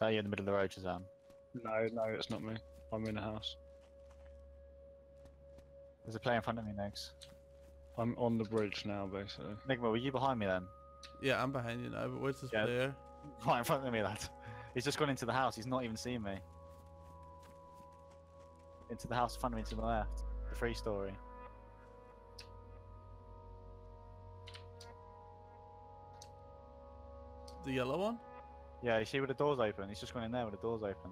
that you in the middle of the road, Shazam? No, no, it's not me. I'm in a house. There's a player in front of me, Nigs. I'm on the bridge now, basically. Nygma, were you behind me then? Yeah, I'm behind you now, but where's this Yeah. player? Right in front of me, lad. He's just gone into the house. He's not even seen me. Into the house in front of me to the left. The free story. The yellow one? Yeah, you see where the door's open? He's just gone in there where the door's open.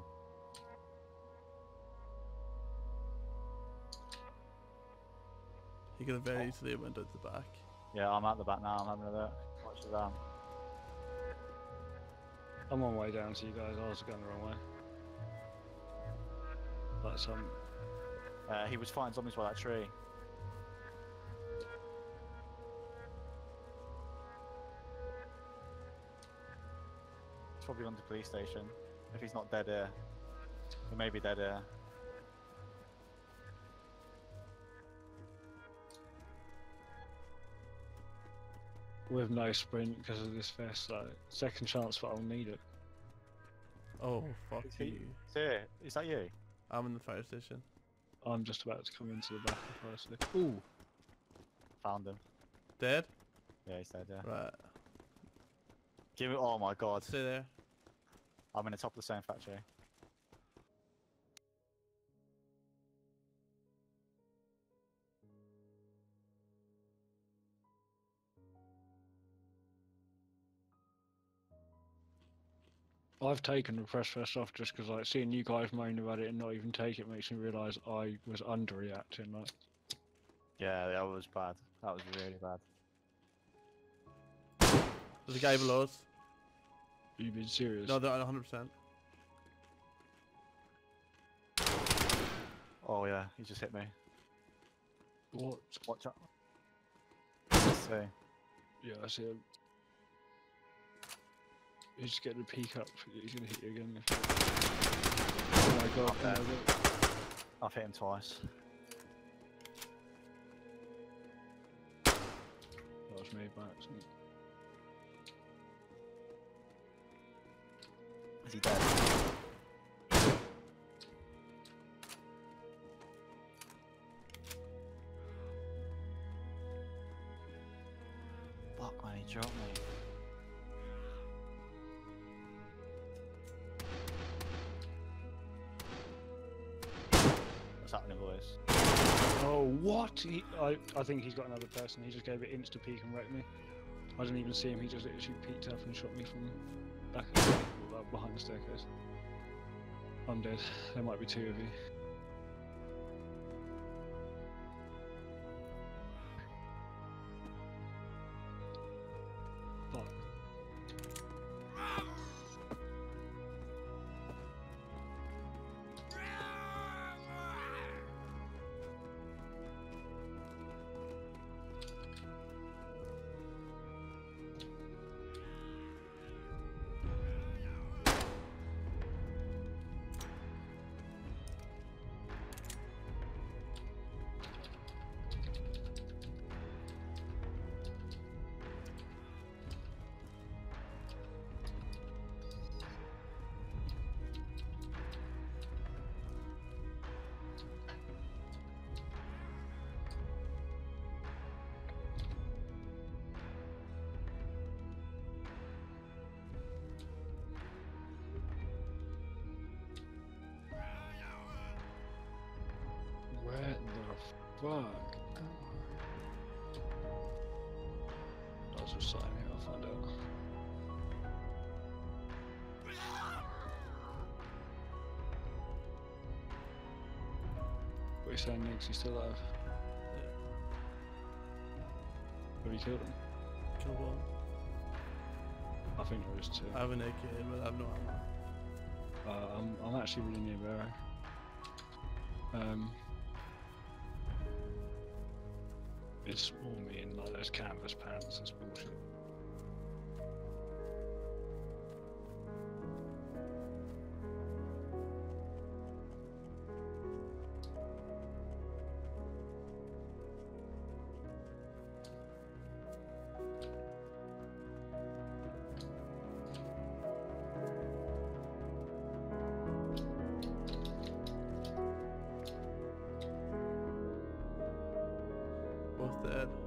He could have very easily went out the back. Yeah, I'm at the back now. I'm having a look. Watch Shazam. I'm on my way down to you guys. I was going the wrong way. Like some. Uh, he was fighting zombies by that tree. He's probably on the police station. If he's not dead here. He may be dead here. With no sprint because of this vest. Like, second chance, but I'll need it. Oh, oh fuck Is he- you. Is here? Is that you? I'm in the fire station. I'm just about to come into the back of the first lift. Ooh, Found him. Dead? Yeah, he's dead, yeah. Right. Give me. Oh my god. Stay there. I'm in the top of the same factory. I've taken the press vest off just because like seeing you guys moan about it and not even take it makes me realise I was underreacting. Like, Yeah, that was bad. That was really bad. There's a guy below us. You been serious? No, they're 100%. Oh yeah, he just hit me. What? Watch out. Let's see. Yeah, I see him. He's just getting a peek up. He's gonna hit you again. Oh my god! Up Oh there. I've hit him twice. That was made by accident. Is he dead? Fuck man, he dropped me. What's happening, boys? Oh what? He, I I think he's got another person. He just gave it insta peek and wrecked me. I didn't even see him. He just literally peeked up and shot me from back uh, behind the staircase. I'm dead. There might be two of you. Fuck? That's a sign here, I'll find out. What are you saying, Nix? He's still alive? Have you killed him? Kill one. I think there is two. I have an AK, but I have no ammo. Uh, I'm, I'm actually really near Barrow. Um, it's all me in like those canvas pants. It's bullshit. Both dead.